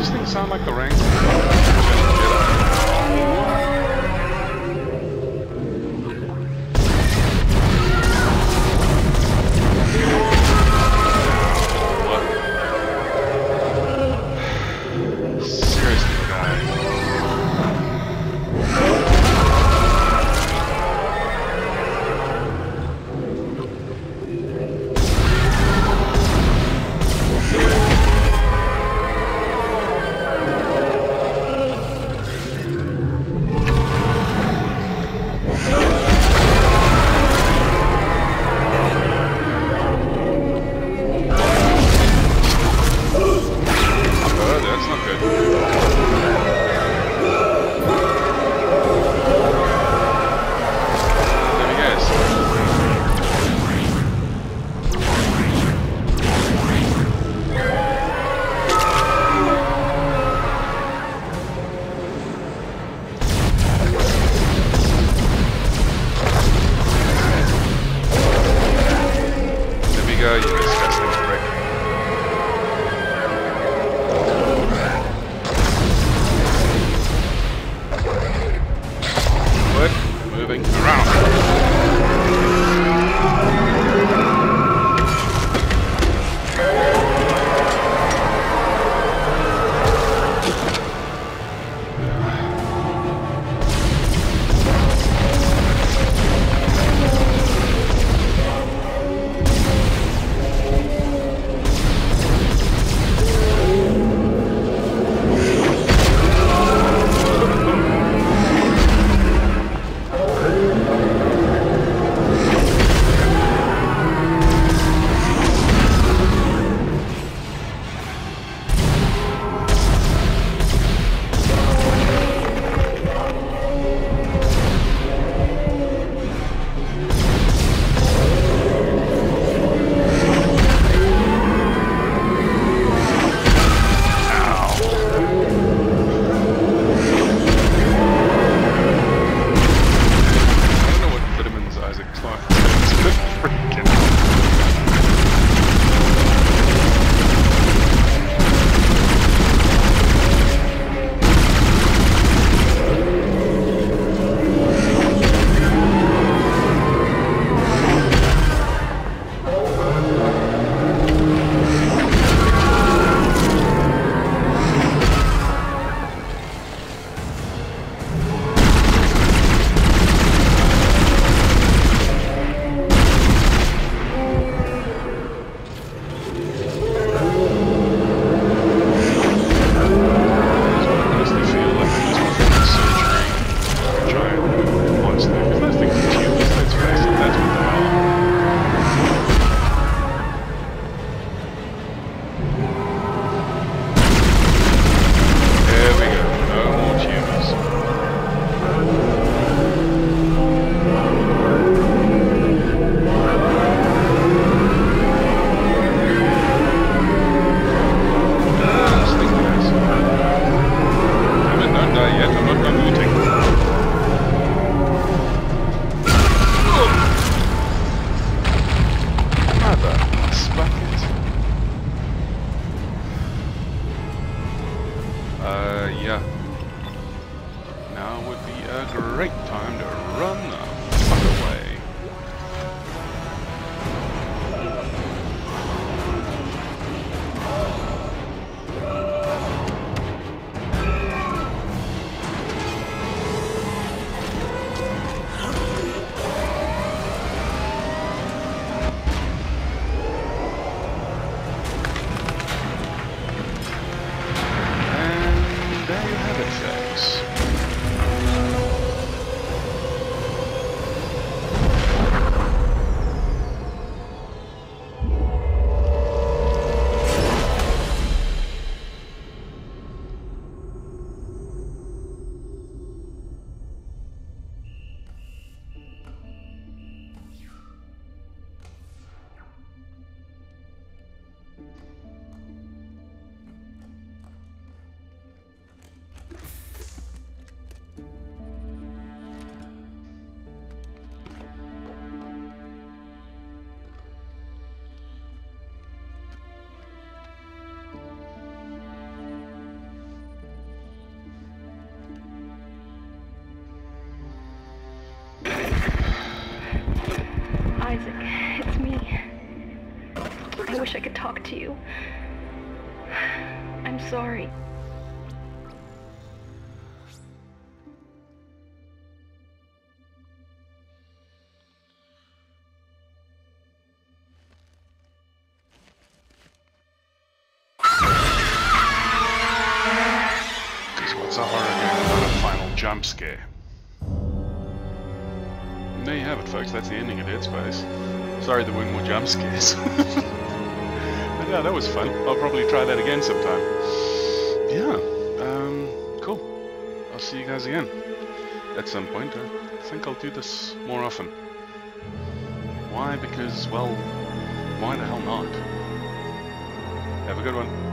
this thing sound like the ranks? Uh, yeah. Now would be a great time to run Isaac, it's me. I wish I could talk to you. I'm sorry. This one's a horror game a final jump scare. There you have it, folks. That's the ending of Dead Space. Sorry there weren't more jump scares. but yeah, that was fun. I'll probably try that again sometime. Yeah, um, cool. I'll see you guys again at some point. I think I'll do this more often. Why? Because, well, why the hell not? Have a good one.